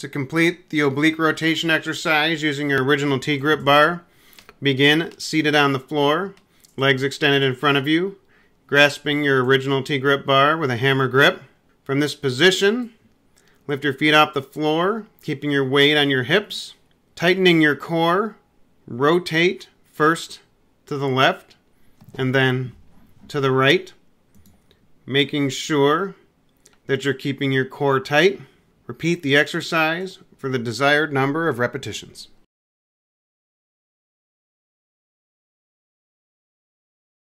To complete the oblique rotation exercise using your original T-grip bar, begin seated on the floor, legs extended in front of you, grasping your original T-grip bar with a hammer grip. From this position, lift your feet off the floor, keeping your weight on your hips, tightening your core, rotate first to the left and then to the right, making sure that you're keeping your core tight. Repeat the exercise for the desired number of repetitions.